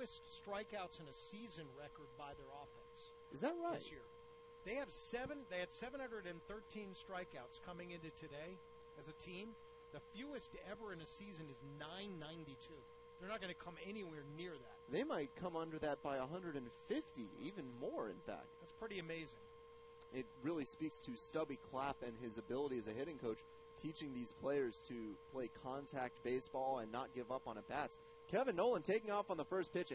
fewest strikeouts in a season record by their offense Is that right? this year. They have seven. They had 713 strikeouts coming into today as a team. The fewest ever in a season is 992. They're not going to come anywhere near that. They might come under that by 150, even more, in fact. That's pretty amazing. It really speaks to Stubby Clapp and his ability as a hitting coach, teaching these players to play contact baseball and not give up on at bats. Kevin Nolan taking off on the first pitch.